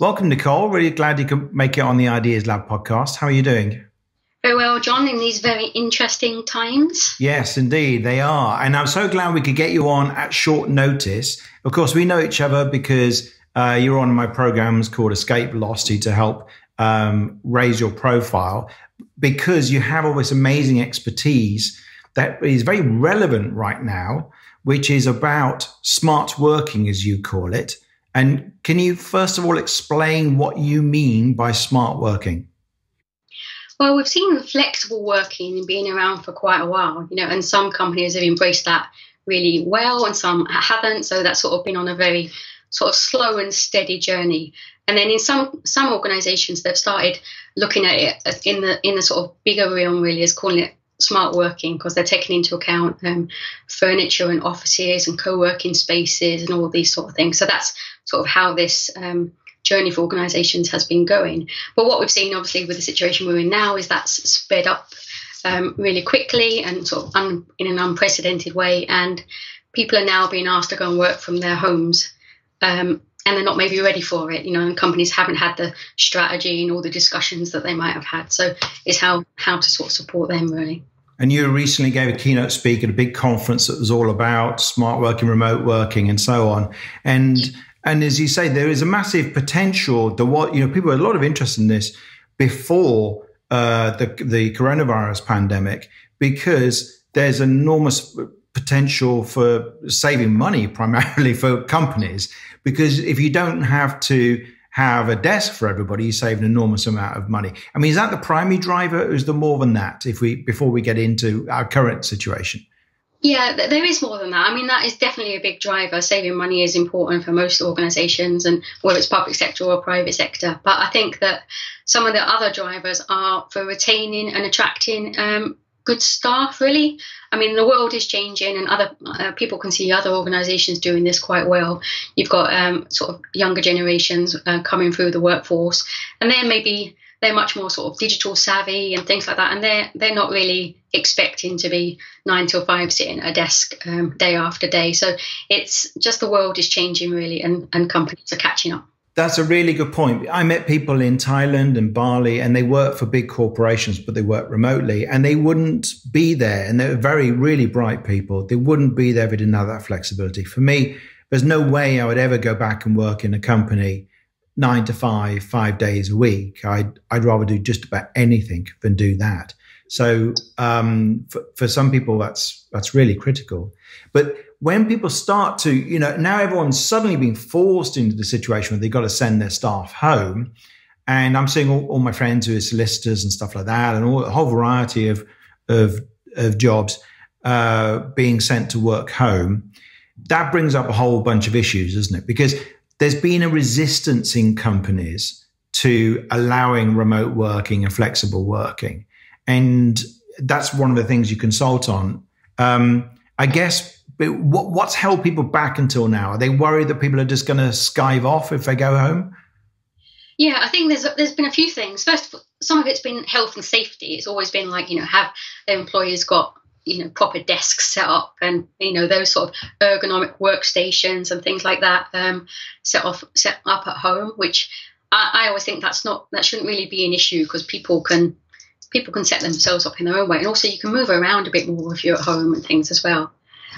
Welcome, Nicole. Really glad you could make it on the Ideas Lab podcast. How are you doing? Very well, John, in these very interesting times. Yes, indeed, they are. And I'm so glad we could get you on at short notice. Of course, we know each other because uh, you're on my programs called Escape Velocity to help um, raise your profile because you have all this amazing expertise that is very relevant right now, which is about smart working, as you call it. And can you first of all explain what you mean by smart working? Well, we've seen flexible working being around for quite a while, you know, and some companies have embraced that really well and some haven't. So that's sort of been on a very sort of slow and steady journey. And then in some some organisations, they've started looking at it in the in the sort of bigger realm, really, as calling it smart working because they're taking into account um, furniture and offices and co-working spaces and all these sort of things. So that's sort of how this um, journey for organisations has been going. But what we've seen, obviously, with the situation we're in now, is that's sped up um, really quickly and sort of un- in an unprecedented way, and people are now being asked to go and work from their homes. Um, and they're not maybe ready for it, you know, and companies haven't had the strategy and all the discussions that they might have had. So it's how how to sort of support them really. And you recently gave a keynote speak at a big conference that was all about smart working, remote working, and so on. And and as you say, there is a massive potential. The what you know, people had a lot of interest in this before uh, the the coronavirus pandemic because there's enormous potential for saving money primarily for companies because if you don't have to have a desk for everybody, you save an enormous amount of money. I mean, is that the primary driver, or is there more than that? If we before we get into our current situation. Yeah, there is more than that. I mean, that is definitely a big driver. Saving money is important for most organisations, and whether it's public sector or private sector. But I think that some of the other drivers are for retaining and attracting um, good staff. Really, I mean, the world is changing, and other uh, people can see other organisations doing this quite well. You've got um, sort of younger generations uh, coming through the workforce, and they're maybe they're much more sort of digital savvy and things like that, and they're they're not really expecting to be nine till five sitting at a desk um, day after day. So it's just the world is changing really, and and companies are catching up. That's a really good point. I met people in Thailand and Bali, and they work for big corporations, but they work remotely, and they wouldn't be there. And they're very, really bright people. They wouldn't be there if they didn't have that flexibility. For me, there's no way I would ever go back and work in a company nine to five, five days a week. I'd, I'd rather do just about anything than do that. So um, for, for some people, that's that's really critical. But when people start to, you know, now everyone's suddenly being forced into the situation where they've got to send their staff home. And I'm seeing all, all my friends who are solicitors and stuff like that, and all, a whole variety of of, of jobs uh, being sent to work home. That brings up a whole bunch of issues, doesn't it? Because there's been a resistance in companies to allowing remote working and flexible working. And that's one of the things you consult on. Um, I guess what, what's held people back until now? Are they worried that people are just going to skive off if they go home? Yeah, I think there's there's been a few things. First, of all, some of it's been health and safety. It's always been like you know have employers got you know proper desks set up and you know those sort of ergonomic workstations and things like that um, set off set up at home which I, I always think that's not that shouldn't really be an issue because people can people can set themselves up in their own way and also you can move around a bit more if you're at home and things as well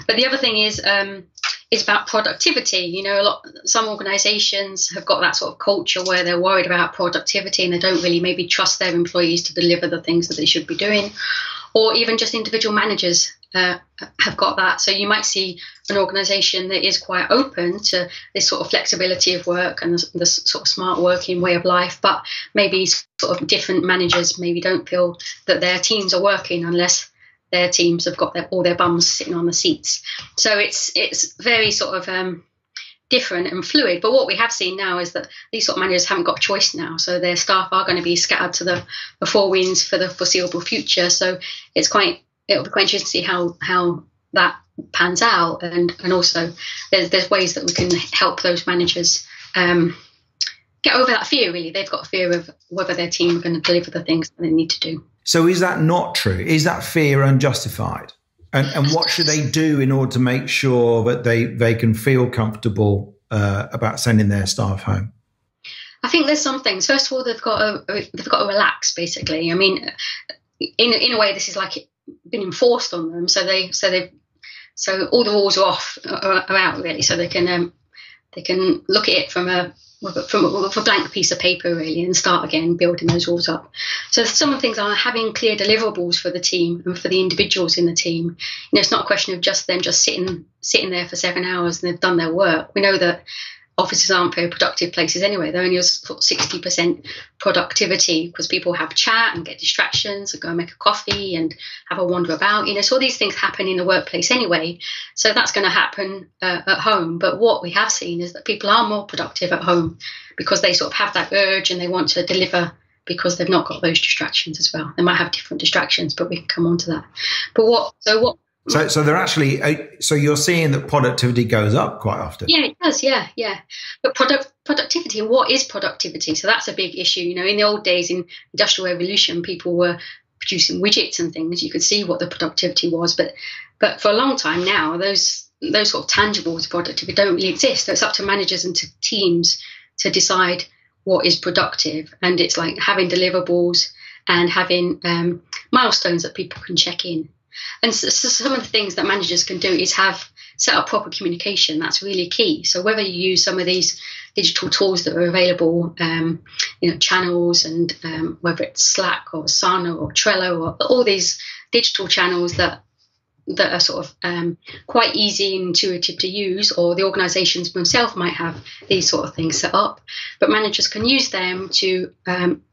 but the other thing is um, is about productivity. You know, a lot some organisations have got that sort of culture where they're worried about productivity and they don't really maybe trust their employees to deliver the things that they should be doing, or even just individual managers uh, have got that. So you might see an organisation that is quite open to this sort of flexibility of work and this, this, sort of smart working way of life, but maybe sort of different managers maybe don't feel that their teams are working unless their teams have got their, all their bums sitting on the seats. So it's it's very sort of um, different and fluid. But what we have seen now is that these sort of managers haven't got choice now. So their staff are going to be scattered to the, the four winds for the foreseeable future. So it's quite it'll be quite interesting to see how how that pans out and and also there's there's ways that we can help those managers um, get over that fear really they've got a fear of whether their team are going to deliver the things that they need to do so is that not true? Is that fear unjustified? And, and what should they do in order to make sure that they, they can feel comfortable uh, about sending their staff home? I think there's some things. First of all, they've got to they've got to relax. Basically, I mean, in in a way, this is like been enforced on them. So they so they so all the rules are off are, out really. So they can um, they can look at it from a from a, a blank piece of paper really and start again building those rules up. So some of the things are having clear deliverables for the team and for the individuals in the team. You know, it's not a question of just them just sitting sitting there for seven hours and they've done their work. We know that offices aren't very productive places anyway. They're only 60% productivity because people have chat and get distractions and go and make a coffee and have a wander about. You know, so all these things happen in the workplace anyway. So that's going to happen uh, at home. But what we have seen is that people are more productive at home because they sort of have that urge and they want to deliver because they've not got those distractions as well. They might have different distractions, but we can come on to that. But what, so what so, so they're actually. Uh, so you're seeing that productivity goes up quite often. Yeah, it does. Yeah, yeah. But product productivity. What is productivity? So that's a big issue. You know, in the old days, in industrial revolution, people were producing widgets and things. You could see what the productivity was, but but for a long time now, those those sort of tangibles of productivity don't really exist. So it's up to managers and to teams to decide what is productive, and it's like having deliverables and having um, milestones that people can check in. And so, so some of the things that managers can do is have set up proper communication. That's really key. So whether you use some of these digital tools that are available, um, you know, channels, and um, whether it's Slack or Asana or Trello or all these digital channels that that are sort of um, quite easy and intuitive to use, or the organisations themselves might have these sort of things set up. But managers can use them to um,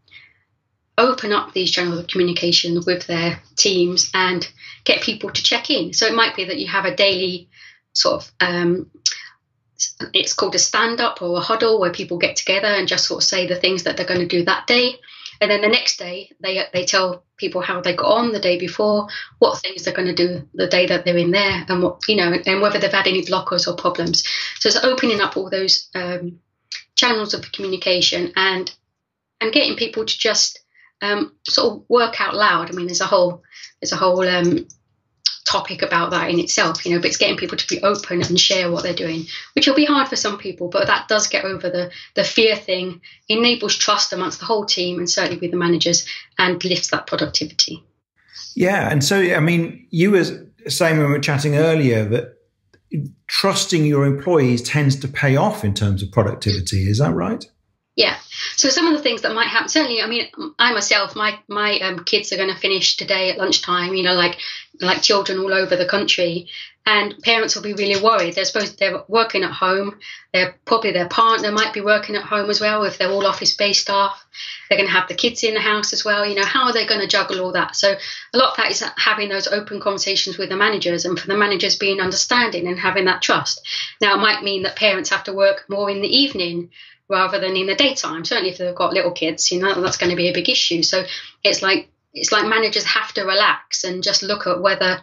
open up these channels of communication with their teams and get people to check in. So it might be that you have a daily sort of um, it's called a stand up or a huddle where people get together and just sort of say the things that they're going to do that day. And then the next day, they they tell people how they got on the day before, what things they're going to do the day that they're in there, and what you know, and whether they've had any blockers or problems. So it's opening up all those um, channels of communication and and getting people to just um, sort of work out loud. I mean, there's a whole there's a whole um, topic about that in itself, you know. But it's getting people to be open and share what they're doing, which will be hard for some people, but that does get over the the fear thing, enables trust amongst the whole team and certainly with the managers, and lifts that productivity. Yeah, and so I mean, you were saying when we were chatting earlier that trusting your employees tends to pay off in terms of productivity. Is that right? Yeah. So some of the things that might happen, certainly, I mean, I myself, my my um, kids are going to finish today at lunchtime. You know, like like children all over the country, and parents will be really worried. They're supposed they're working at home. They're probably their partner might be working at home as well if they're all office based staff. They're going to have the kids in the house as well. You know, how are they going to juggle all that? So a lot of that is having those open conversations with the managers, and for the managers being understanding and having that trust. Now it might mean that parents have to work more in the evening rather than in the daytime. Certainly, if they've got little kids, you know that's going to be a big issue. So it's like it's like managers have to relax and just look at whether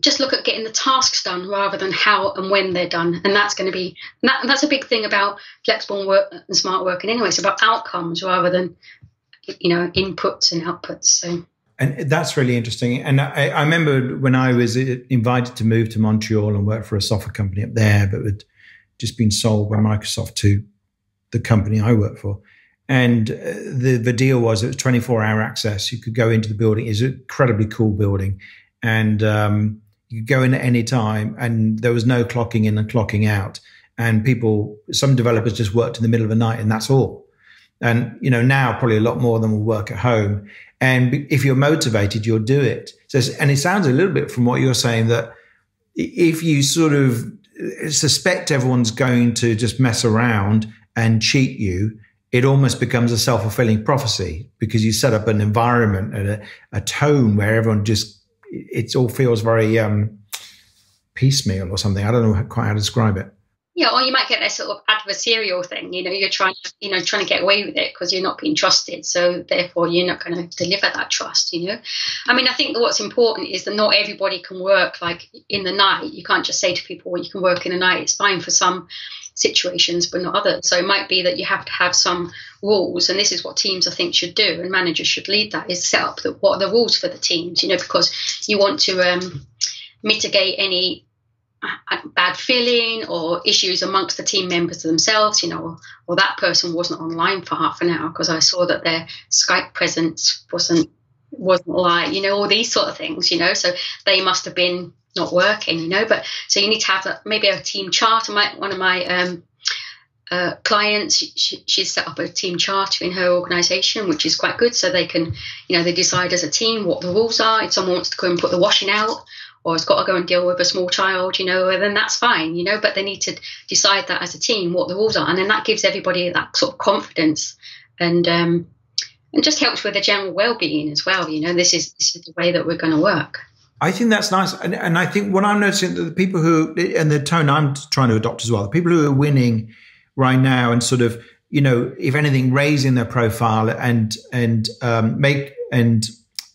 just look at getting the tasks done rather than how and when they're done and that's going to be that, that's a big thing about flexible work and smart working anyway it's about outcomes rather than you know inputs and outputs so and that's really interesting and I, I remember when i was uh, invited to move to montreal and work for a software company up there but had just been sold by microsoft to the company I work for. And uh, the, the deal was it was 24 hour access. You could go into the building. It's an incredibly cool building. And um, you could go in at any time and there was no clocking in and clocking out. And people, some developers just worked in the middle of the night and that's all. And, you know, now probably a lot more of them will work at home. And if you're motivated, you'll do it. So, and it sounds a little bit from what you're saying that if you sort of suspect everyone's going to just mess around and cheat you, it almost becomes a self fulfilling prophecy because you set up an environment and a, a, tone where everyone just, it all feels very um, piecemeal or something. I don't know quite how to describe it. Yeah, or you might get that sort of adversarial thing. You know, you're trying, you know, trying to get away with it because you're not being trusted. So therefore, you're not going to deliver that trust. You know, I mean, I think what's important is that not everybody can work like in the night. You can't just say to people, well, "You can work in the night." It's fine for some situations, but not others. So it might be that you have to have some rules, and this is what teams I think should do, and managers should lead that is set up that what are the rules for the teams, you know, because you want to um, mitigate any bad feeling or issues amongst the team members themselves, you know, or that person wasn't online for half an hour because I saw that their Skype presence wasn't wasn't like, you know, all these sort of things, you know, so they must have been not working, you know. But so you need to have a, maybe a team chart. My, one of my um, uh, clients, she, she's set up a team charter in her organisation, which is quite good. So they can, you know, they decide as a team what the rules are. If someone wants to go and put the washing out, or has got to go and deal with a small child, you know, then that's fine, you know, but they need to decide that as a team what the rules are. And then that gives everybody that sort of confidence and um, and just helps with the general well-being as well. You know, this is this is the way that we're going to work. I think that's nice, and, and I think what I'm noticing that the people who and the tone I'm trying to adopt as well, the people who are winning right now and sort of you know, if anything, raising their profile and and um, make and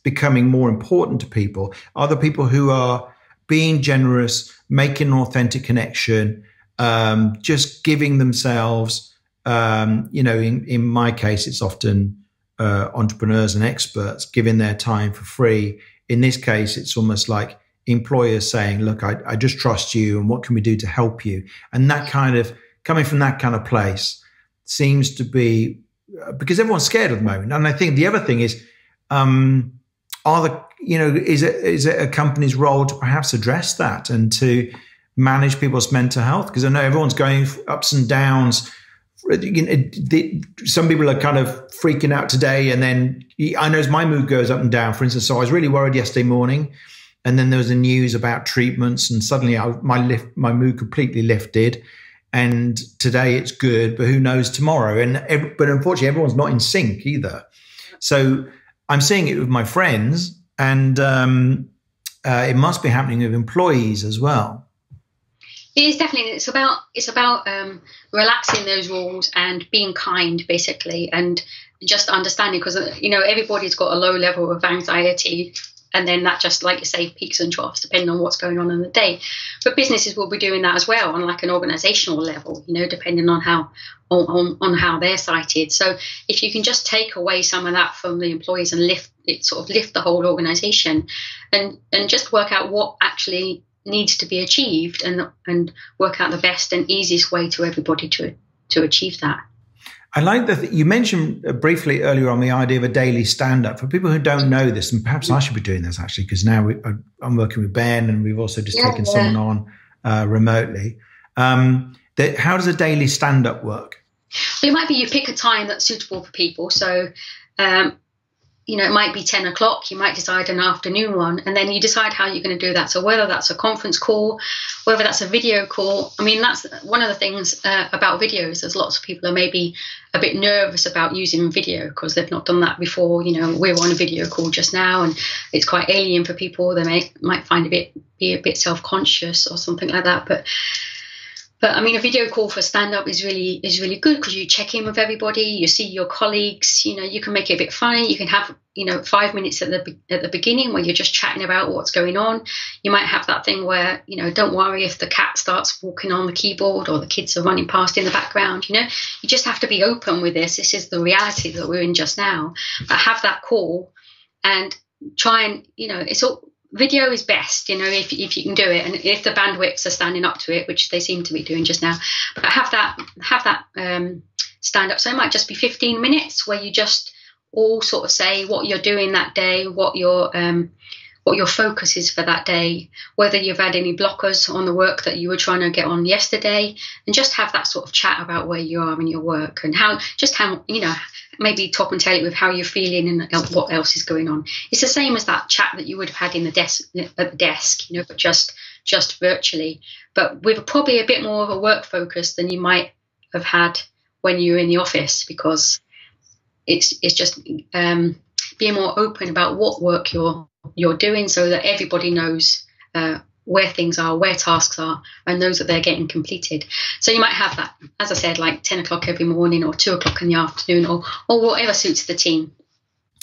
becoming more important to people are the people who are being generous, making an authentic connection, um, just giving themselves. Um, you know, in in my case, it's often uh, entrepreneurs and experts giving their time for free. In this case, it's almost like employers saying, look, I, I just trust you and what can we do to help you? And that kind of coming from that kind of place seems to be uh, because everyone's scared at the moment. And I think the other thing is, um, are the, you know, is it, is it a company's role to perhaps address that and to manage people's mental health? Because I know everyone's going ups and downs you know, the, some people are kind of freaking out today, and then I know as my mood goes up and down. For instance, so I was really worried yesterday morning, and then there was the news about treatments, and suddenly I, my lift, my mood completely lifted. And today it's good, but who knows tomorrow? And but unfortunately, everyone's not in sync either. So I'm seeing it with my friends, and um, uh, it must be happening with employees as well. It is definitely. It's about it's about um, relaxing those rules and being kind, basically, and just understanding because you know everybody's got a low level of anxiety, and then that just like you say peaks and troughs depending on what's going on in the day. But businesses will be doing that as well on like an organizational level, you know, depending on how on, on, how they're cited. So if you can just take away some of that from the employees and lift it, sort of lift the whole organization, and and just work out what actually needs to be achieved and and work out the best and easiest way to everybody to to achieve that. I like that you mentioned briefly earlier on the idea of a daily stand up. For people who don't know this, and perhaps I should be doing this actually, because now we, I'm working with Ben and we've also just yeah, taken yeah. someone on uh, remotely. Um, that, how does a daily stand up work? Well, it might be you pick a time that's suitable for people. So um, you know, it might be 10 o'clock, you might decide an afternoon one, and then you decide how you're going to do that. So, whether that's a conference call, whether that's a video call, I mean, that's one of the things uh, about videos. There's lots of people are maybe a bit nervous about using video because they've not done that before. You know, we're on a video call just now, and it's quite alien for people. They may, might find a bit, be a bit self conscious or something like that. But but I mean, a video call for stand up is really is really good because you check in with everybody, you see your colleagues. You know, you can make it a bit funny. You can have you know five minutes at the at the beginning where you're just chatting about what's going on. You might have that thing where you know, don't worry if the cat starts walking on the keyboard or the kids are running past in the background. You know, you just have to be open with this. This is the reality that we're in just now. But have that call and try and you know, it's all video is best, you know, if, if you can do it, and if the bandwidths are standing up to it, which they seem to be doing just now. But have that have that um, stand up. So it might just be 15 minutes where you just all sort of say what you're doing that day, what your um, what your focus is for that day, whether you've had any blockers on the work that you were trying to get on yesterday, and just have that sort of chat about where you are in your work and how just how you know maybe top and tail it with how you're feeling and what else is going on. It's the same as that chat that you would have had in the desk at the desk, you know, but just just virtually, but with probably a bit more of a work focus than you might have had when you're in the office because it's it's just um, being more open about what work you're you're doing so that everybody knows uh, where things are, where tasks are, and knows that they're getting completed. So you might have that, as I said, like 10 o'clock every morning or 2 o'clock in the afternoon or, or whatever suits the team.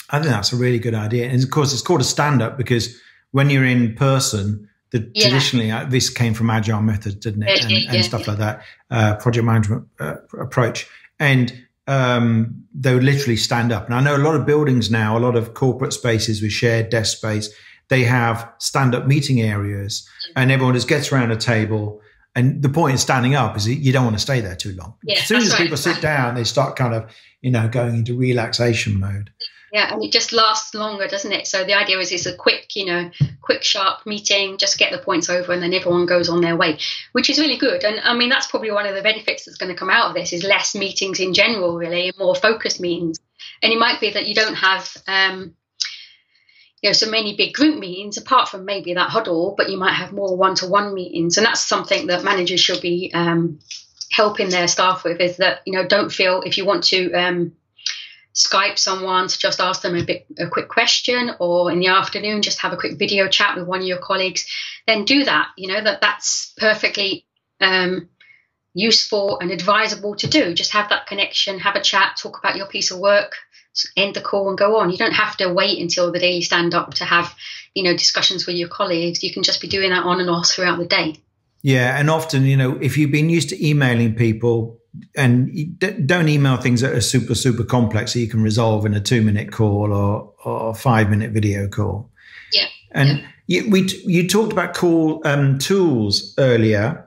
I think that's a really good idea. And of course, it's called a stand up because when you're in person, the, yeah. traditionally uh, this came from agile methods, didn't it? And, yeah, and stuff like that, uh, project management uh, approach. And um, they would literally stand up. And I know a lot of buildings now, a lot of corporate spaces with shared desk space, they have stand up meeting areas and everyone just gets around a table. And the point in standing up is you don't want to stay there too long. Yeah, as soon as that's people right. sit down, they start kind of, you know, going into relaxation mode. Yeah, and it just lasts longer, doesn't it? So the idea is it's a quick, you know, quick, sharp meeting, just get the points over, and then everyone goes on their way, which is really good. And I mean, that's probably one of the benefits that's going to come out of this is less meetings in general, really, more focused meetings. And it might be that you don't have, um, you know, so many big group meetings apart from maybe that huddle, but you might have more one-to-one meetings, and that's something that managers should be um, helping their staff with. Is that you know, don't feel if you want to. Um, Skype someone to just ask them a bit a quick question, or in the afternoon just have a quick video chat with one of your colleagues, then do that. You know that that's perfectly um, useful and advisable to do. Just have that connection, have a chat, talk about your piece of work, end the call and go on. You don't have to wait until the daily stand up to have you know discussions with your colleagues. You can just be doing that on and off throughout the day. Yeah, and often, you know, if you've been used to emailing people, and don't email things that are super super complex that you can resolve in a two minute call or or five minute video call. Yeah. And yeah. You, we you talked about call um, tools earlier,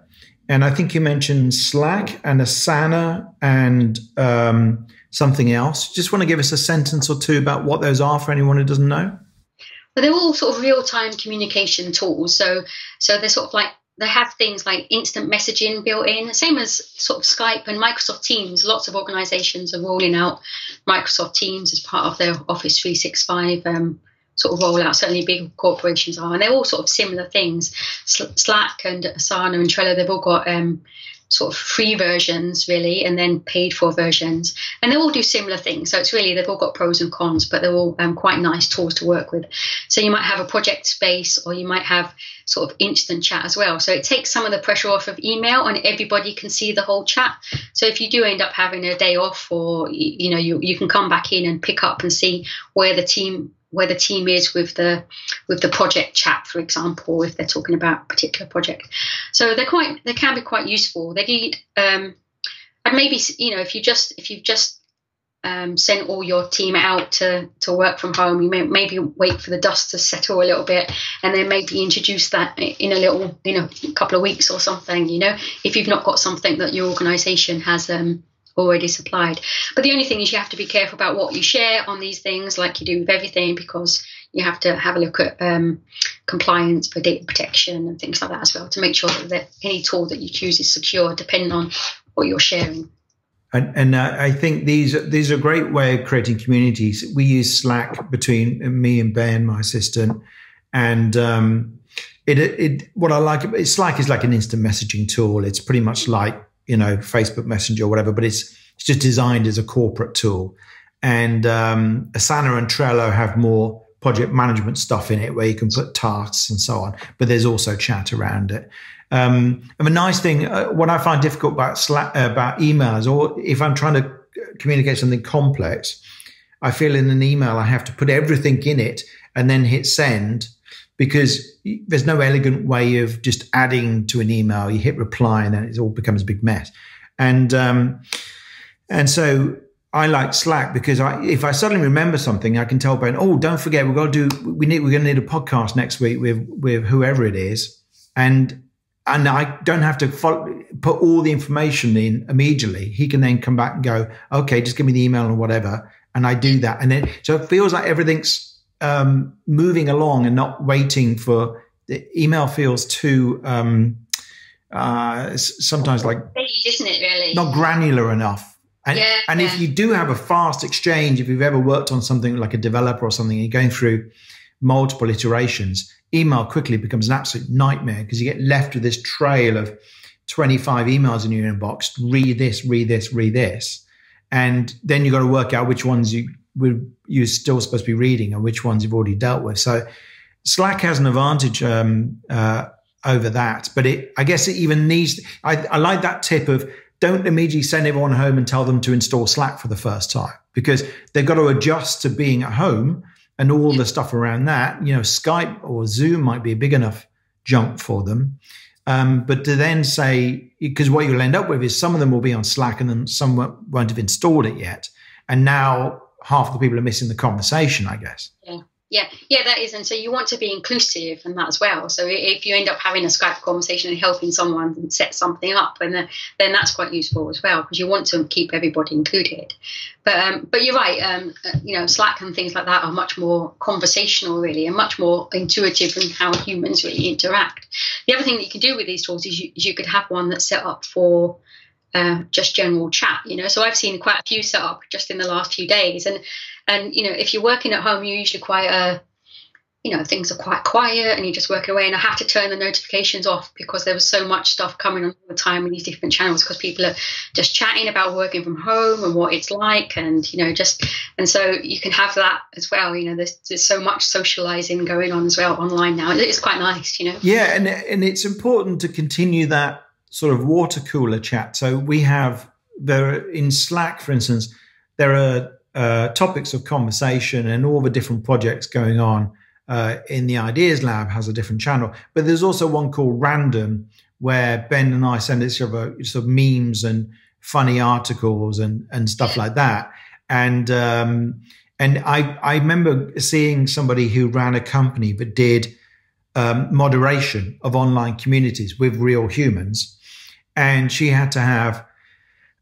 and I think you mentioned Slack and Asana and um, something else. Just want to give us a sentence or two about what those are for anyone who doesn't know. But they're all sort of real time communication tools. So so they're sort of like they have things like instant messaging built in, same as sort of Skype and Microsoft Teams. Lots of organizations are rolling out Microsoft Teams as part of their Office 365 um, sort of rollout. Certainly, big corporations are, and they're all sort of similar things. Slack and Asana and Trello, they've all got um, sort of free versions really and then paid for versions. And they all do similar things. So it's really they've all got pros and cons but they're all um, quite nice tools to work with. So you might have a project space or you might have sort of instant chat as well. So it takes some of the pressure off of email and everybody can see the whole chat. So if you do end up having a day off or you know you, you can come back in and pick up and see where the team where the team is with the with the project chat, for example, if they're talking about a particular project. So they're quite they can be quite useful. They need um, and maybe you know if you just if you've just um, sent all your team out to to work from home, you may maybe wait for the dust to settle a little bit, and then maybe introduce that in a little in a couple of weeks or something. You know, if you've not got something that your organisation has. Um, already supplied. But the only thing is you have to be careful about what you share on these things, like you do with everything, because you have to have a look at um, compliance for data protection and things like that as well to make sure that any tool that you choose is secure, depending on what you're sharing. And, and uh, I think these these are a great way of creating communities. We use Slack between me and Ben, my assistant, and um, it, it what I like about Slack is like an instant messaging tool. It's pretty much like you know, Facebook Messenger or whatever, but it's, it's just designed as a corporate tool. And um, Asana and Trello have more project management stuff in it where you can put tasks and so on, but there's also chat around it. Um, and the nice thing, uh, what I find difficult about Slack, uh, about emails, or if I'm trying to communicate something complex, I feel in an email I have to put everything in it and then hit send because there's no elegant way of just adding to an email. You hit reply and then it all becomes a big mess. And um, and so I like Slack because I, if I suddenly remember something, I can tell Ben, oh, don't forget, we've got to do, we need, we're going to need a podcast next week with, with whoever it is. And, and I don't have to follow, put all the information in immediately. He can then come back and go, okay, just give me the email or whatever. And I do that. And then, so it feels like everything's, um, moving along and not waiting for the email feels too, um, uh, sometimes like, isn't it really? Not granular enough and, yeah, and yeah. if you do have a fast exchange, if you've ever worked on something like a developer or something, you're going through multiple iterations, email quickly becomes an absolute nightmare because you get left with this trail of 25 emails in your inbox. Read this, read this, read this. And then you've got to work out which ones you you're still supposed to be reading and which ones you've already dealt with. So Slack has an advantage um, uh, over that, but it, I guess it even needs. I, I like that tip of don't immediately send everyone home and tell them to install Slack for the first time because they've got to adjust to being at home and all the stuff around that. You know, Skype or Zoom might be a big enough jump for them. Um, but to then say, because what you'll end up with is some of them will be on Slack and then some won't have installed it yet. And now half the people are missing the conversation, I guess. Yeah. Yeah, yeah, that is, and so you want to be inclusive and that as well. So if you end up having a Skype conversation and helping someone set something up, and then, then that's quite useful as well because you want to keep everybody included. But um, but you're right. Um, uh, you know, Slack and things like that are much more conversational, really, and much more intuitive in how humans really interact. The other thing that you can do with these tools is you, is you could have one that's set up for uh, just general chat. You know, so I've seen quite a few set up just in the last few days, and and you know, if you're working at home, you're usually quite a uh, you know, things are quite quiet and you're just working away. And I have to turn the notifications off because there was so much stuff coming on all the time in these different channels because people are just chatting about working from home and what it's like. And, you know, just, and so you can have that as well. You know, there's, there's so much socializing going on as well online now. It's quite nice, you know. Yeah. And, and it's important to continue that sort of water cooler chat. So we have, there in Slack, for instance, there are uh, topics of conversation and all the different projects going on uh, in the Ideas Lab has a different channel. But there's also one called Random where Ben and I send each other sort of memes and funny articles and and stuff like that. And um, and I I remember seeing somebody who ran a company that did um, moderation of online communities with real humans, and she had to have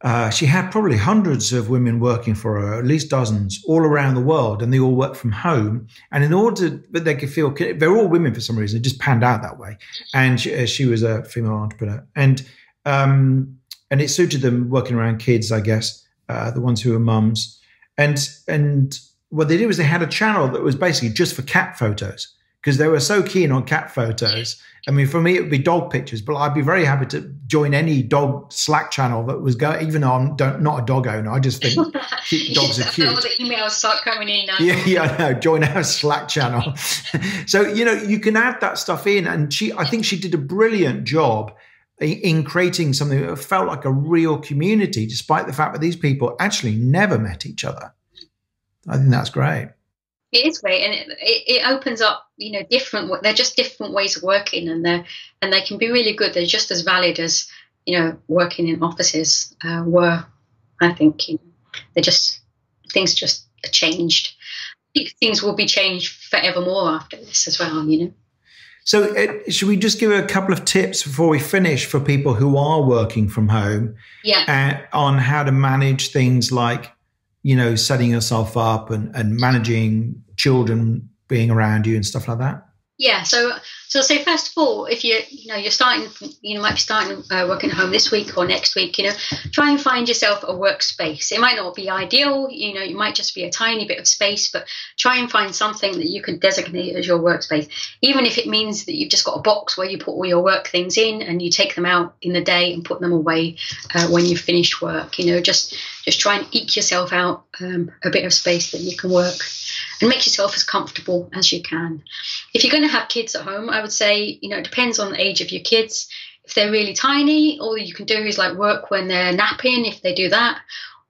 uh, she had probably hundreds of women working for her, at least dozens, all around the world, and they all worked from home. And in order that they could feel, they're all women for some reason. It just panned out that way. And she, uh, she was a female entrepreneur, and um, and it suited them working around kids, I guess, uh, the ones who were mums. And and what they did was they had a channel that was basically just for cat photos because they were so keen on cat photos. I mean, for me, it would be dog pictures, but I'd be very happy to join any dog Slack channel that was going, even though I'm don't, not a dog owner. I just think dogs are cute. All the emails start coming in now. Yeah, yeah, I know. Join our Slack channel. so, you know, you can add that stuff in. And she, I think she did a brilliant job in creating something that felt like a real community, despite the fact that these people actually never met each other. I think that's great. It is great, and it, it, opens up, you know, different. They're just different ways of working, and they and they can be really good. They're just as valid as you know working in offices uh, were. I think you know, they're just things just changed. I think things will be changed forevermore after this as well. You know. So, uh, should we just give a couple of tips before we finish for people who are working from home? Yeah. Uh, on how to manage things like you know, setting yourself up and, and managing children being around you and stuff like that? Yeah, so so say first of all, if you you know you're starting, you know might be starting uh, working at home this week or next week, you know, try and find yourself a workspace. It might not be ideal, you know, it might just be a tiny bit of space, but try and find something that you can designate as your workspace, even if it means that you've just got a box where you put all your work things in and you take them out in the day and put them away uh, when you've finished work. You know, just just try and eke yourself out um, a bit of space that you can work and make yourself as comfortable as you can. If you're going to have kids at home, I would say, you know, it depends on the age of your kids. If they're really tiny, all you can do is like work when they're napping, if they do that.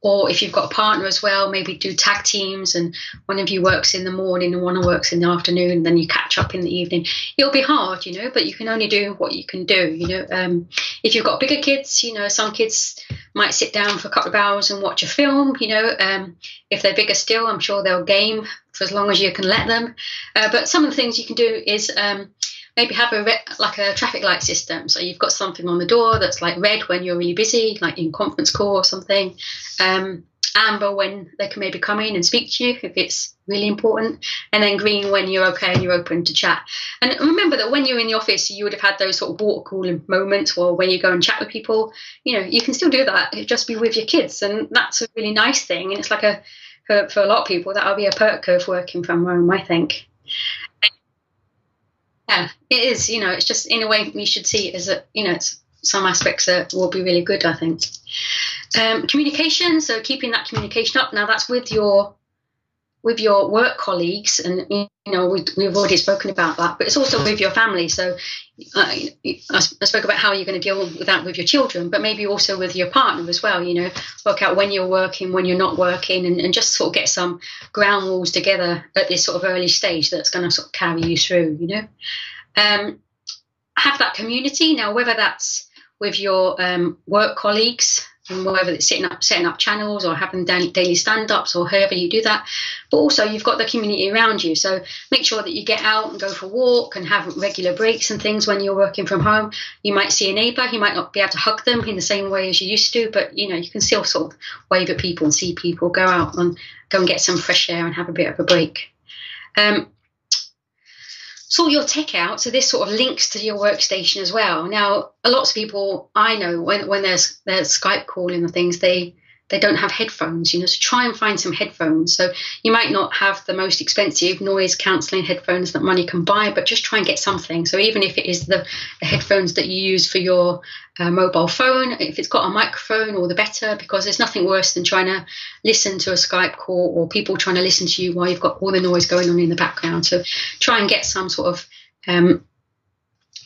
Or if you've got a partner as well, maybe do tag teams and one of you works in the morning and one works in the afternoon, then you catch up in the evening. It'll be hard, you know, but you can only do what you can do, you know. Um, if you've got bigger kids, you know, some kids might sit down for a couple of hours and watch a film, you know. Um, if they're bigger still, I'm sure they'll game for as long as you can let them. Uh, but some of the things you can do is um, maybe have a re- like a traffic light system. So you've got something on the door that's like red when you're really busy, like in conference call or something. Um, amber when they can maybe come in and speak to you if it's really important, and then green when you're okay and you're open to chat. And remember that when you're in the office, you would have had those sort of water cooling moments, or when you go and chat with people, you know, you can still do that. It just be with your kids, and that's a really nice thing. And it's like a for, for a lot of people that'll be a perk of working from home, I think. Yeah, it is. You know, it's just in a way we should see it as a you know it's some aspects that will be really good. I think. Um, communication. So keeping that communication up. Now that's with your with your work colleagues, and you know we, have already spoken about that, but it's also with your family. So uh, I spoke about how you're going to deal with that with your children, but maybe also with your partner as well. You know, work out when you're working, when you're not working, and, and just sort of get some ground rules together at this sort of early stage that's going to sort of carry you through. You know, um, have that community now, whether that's with your um, work colleagues whether it's setting up setting up channels or having daily stand-ups or however you do that. But also you've got the community around you. So make sure that you get out and go for a walk and have regular breaks and things when you're working from home. You might see a neighbour, you might not be able to hug them in the same way as you used to, but you know, you can still sort of wave at people and see people, go out and go and get some fresh air and have a bit of a break. Um, sort your tech out so this sort of links to your workstation as well. Now, a lot of people I know when when there's there's Skype calling and things, they they don't have headphones, you know, so try and find some headphones. So you might not have the most expensive noise cancelling headphones that money can buy, but just try and get something. So even if it is the, the headphones that you use for your uh, mobile phone, if it's got a microphone, all the better, because there's nothing worse than trying to listen to a Skype call or people trying to listen to you while you've got all the noise going on in the background. So try and get some sort of um,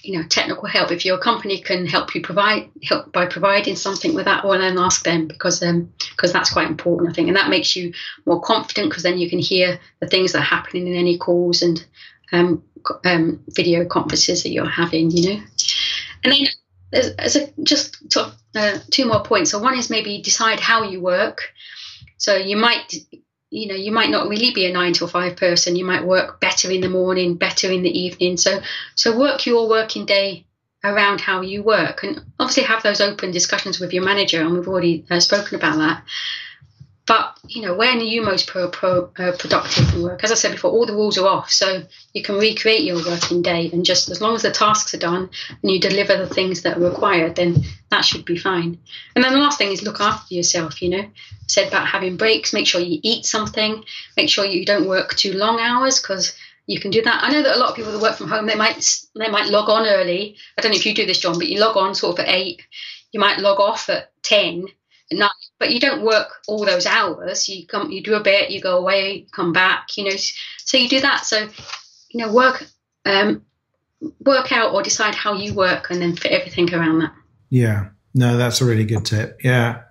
you know technical help if your company can help you provide help by providing something with that well then ask them because um because that's quite important i think. And that makes you more confident because then you can hear the things that are happening in any calls and um, um, video conferences that you're having you know. And then there's, there's a, just uh, two more points. So one is maybe decide how you work. So you might you know you might not really be a nine to five person. You might work better in the morning better in the evening. So so work your working day around how you work. And obviously have those open discussions with your manager and we've already uh, spoken about that but you know, when are you most pro, pro, uh, productive in work? As I said before, all the rules are off, so you can recreate your working day, and just as long as the tasks are done and you deliver the things that are required, then that should be fine. And then the last thing is look after yourself. You know, I said about having breaks. Make sure you eat something. Make sure you don't work too long hours because you can do that. I know that a lot of people that work from home they might they might log on early. I don't know if you do this, John, but you log on sort of at eight. You might log off at ten night but you don't work all those hours. You come you do a bit you go away come back you know. So you do that. So you know work um, work out or decide how you work and then fit everything around that. Yeah. No that's a really good tip. Yeah.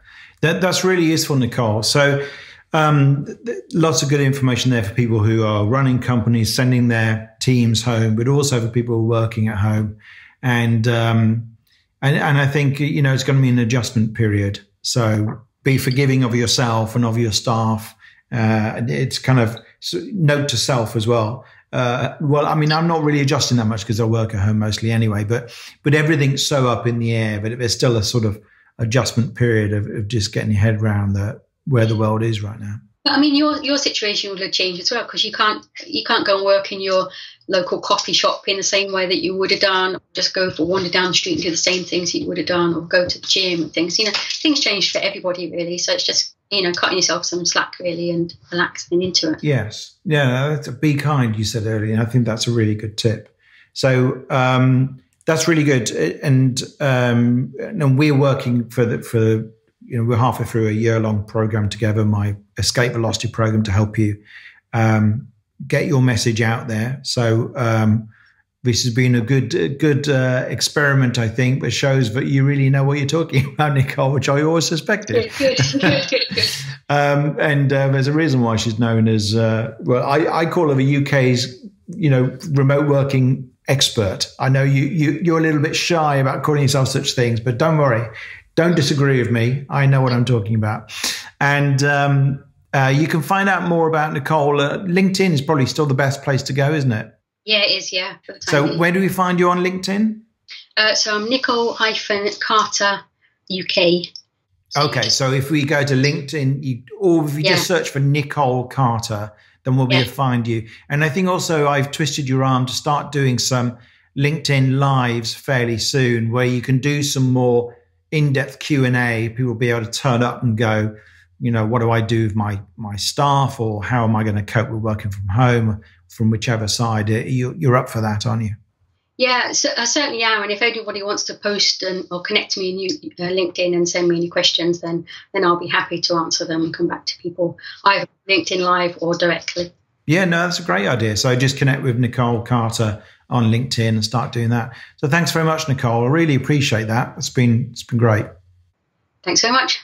That, that's really useful nicole. So um, lots of good information there for people who are running companies sending their teams home but also for people working at home. And um, and, and I think you know it's going to be an adjustment period. So be forgiving of yourself and of your staff. Uh, it's kind of note to self as well. Uh, well, I mean, I'm not really adjusting that much because I work at home mostly anyway, but but everything's so up in the air. But there's still a sort of adjustment period of, of just getting your head around the, where the world is right now. I mean, your your situation will have changed as well because you can't you can't go and work in your local coffee shop in the same way that you would have done. Just go for wander down the street and do the same things you would have done, or go to the gym and things. You know, things change for everybody really. So it's just you know cutting yourself some slack really and relaxing into it. Yes, yeah, be kind. You said earlier, and I think that's a really good tip. So. um that's really good, and um, and we're working for the for you know we're halfway through a year long program together, my Escape Velocity program, to help you um, get your message out there. So um, this has been a good good uh, experiment, I think, that shows that you really know what you're talking about, Nicole, which I always suspected. Good, good, good, good. um, and uh, there's a reason why she's known as uh, well. I, I call her the UK's you know remote working expert. I know you, you you're a little bit shy about calling yourself such things, but don't worry. Don't disagree with me. I know what I'm talking about. And um, uh, you can find out more about Nicole. Uh, LinkedIn is probably still the best place to go, isn't it? Yeah, it is. Yeah. So, being. where do we find you on LinkedIn? Uh, so I'm Nicole hyphen Carter UK. Okay, so if we go to LinkedIn, you, or if you yeah. just search for Nicole Carter, then we'll be yeah. able to find you. And I think also I've twisted your arm to start doing some LinkedIn lives fairly soon, where you can do some more in-depth Q&A. People will be able to turn up and go, you know, what do I do with my my staff, or how am I going to cope with working from home, from whichever side? Uh, you, you're up for that, aren't you? Yeah, so I certainly am. And if anybody wants to post and, or connect to me in you, uh, LinkedIn and send me any questions, then then I'll be happy to answer them and come back to people either LinkedIn Live or directly. Yeah, no, that's a great idea. So just connect with Nicole Carter on LinkedIn and start doing that. So thanks very much, Nicole. I really appreciate that. It's been it's been great. Thanks so much.